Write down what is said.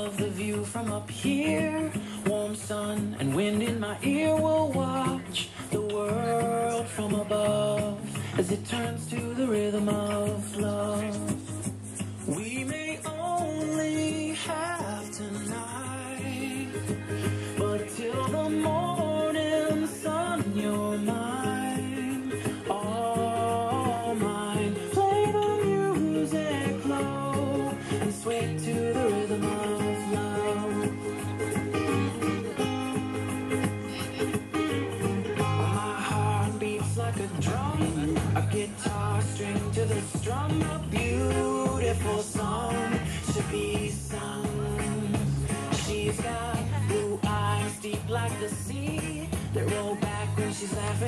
Love the view from up here. Warm sun and wind in my ear We'll watch the world from above as it turns to the rhythm of love. We may only have tonight, but till the morning sun, you're mine, all mine. Play the music low and sway to the rhythm a drum, a guitar string to the strum, a beautiful song to be sung. She's got blue eyes deep like the sea that roll back when she's laughing.